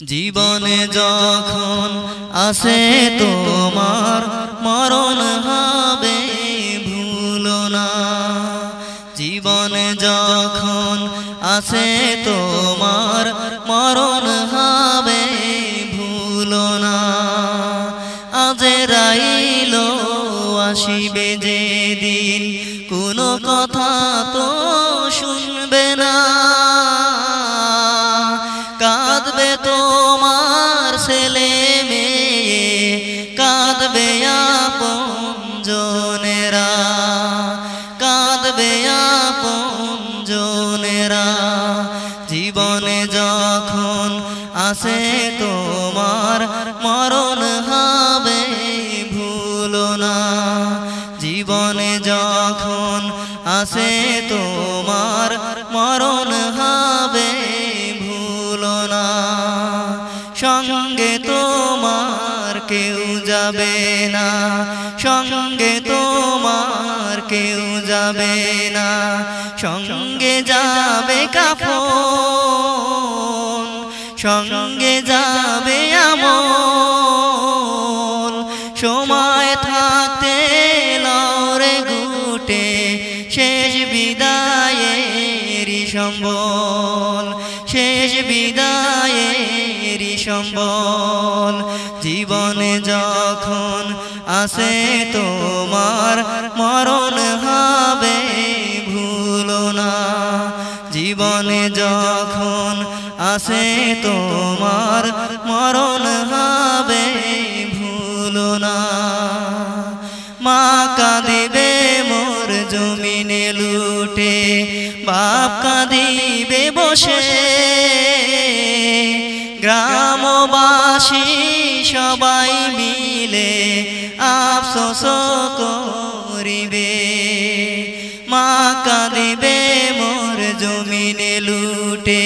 জীবনে যখন আসে তোমার, মরণ হবে, ভুলো না। জীবনে যখন আসে তোমার, মরণ হবে, ভুলো না। আজেরাইল আসিবে যে দিন কোনো কথা তো কাঁদবে তোমার ছেলে মেয়ে, কাঁদবে আপন জনেরা, কাঁদবে আপন জনেরা। জীবনে যখন আসে তোমার, মরণ হবে ভুলো না। জীবনে যখন আসে যাবে না। সঙ্গে তোমার কেউ যাবে না। সঙ্গে যাবে কাফন। সঙ্গে যাবে আমল। সময় থাকতে লরে গুটে শেষ বিদায়েরই সম্বল। শেষ বিদায়েরই সম্বল। জীবনে যখন আসে তোমার মরণ হবে, ভুলো না। জীবনে যখন আসে তোমার মরণ হবে, ভুলো না। মা কাঁদিবে, মোর জমিনে লুটে, বাপ কাঁদিবে বসে। গ্রামবাসী সবাই আফসোস করিবে, মা কাঁদিবে, মোর জমিনে লুটে,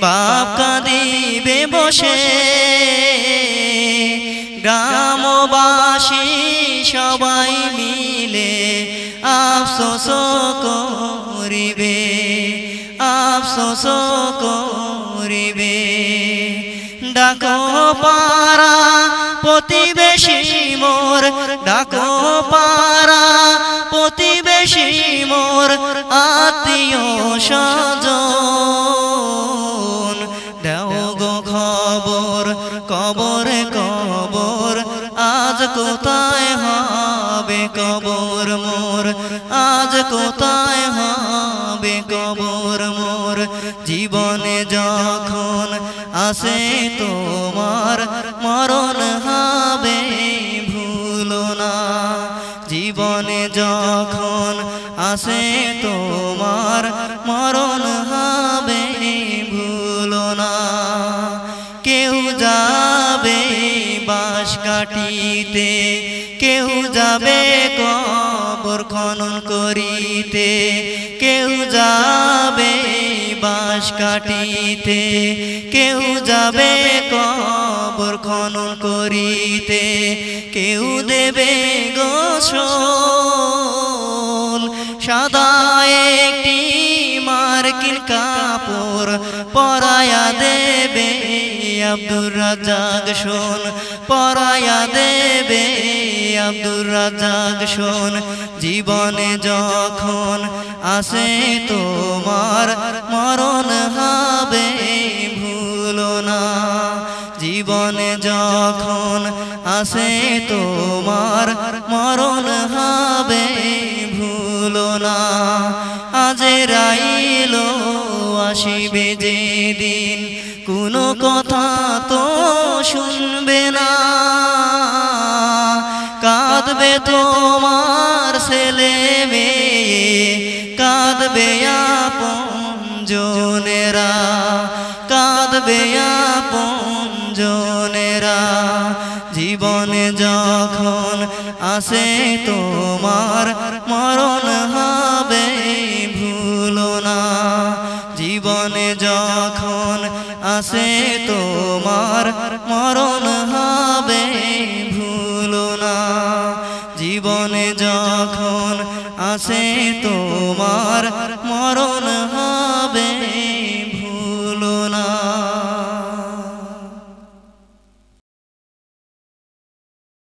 বাপ কাঁদিবে বসে। গ্রামবাসী সবাই মিলে আফসোস করিবে আফসোস করিবে। ডাকো পারা প্রতিবেশী মোর, ডাকো পারা প্রতিবেশী মোর, আত্মীয় স্বজন। দেও গো খবর, কবর কবর, আজ কোথায় হবে কবর মোর? আজ কোথায় হবে কবর মোর? জীবনে যখন আসে তোমার মরণ আসে তোমার, মরণ হবে ভুলো না। কেউ যাবে বাঁশ কাটিতে কেউ যাবে কবর খনন করিতে, কেউ যাবে বাঁশ কাটিতে কেউ যাবে কবর খনন করিতে, কেউ দেবে গোসল সাদা একটি মার্কিন কাপড় পরায়া দেবে আব্দুর রাজাক শোন। পরায়া দেবে আব্দুর রাজাক শোন। জীবনে যখন আসে তোমার মরণ হবে, ভুলো না। জীবনে যখন আসে তোমার না আজেরাইল আসিবে যেদিন। কোনো কথা তো শুনবে না। কাঁদবে তোমার ছেলে মেয়ে, কাঁদবে আপন জনেরা, কাঁদবে আপন জনেরা। জীবনে যখন আসে তোমার মরণ হবে আছে তোমার মরণ হবে ভুলো না। জীবনে যখন আছে তোমার মরণ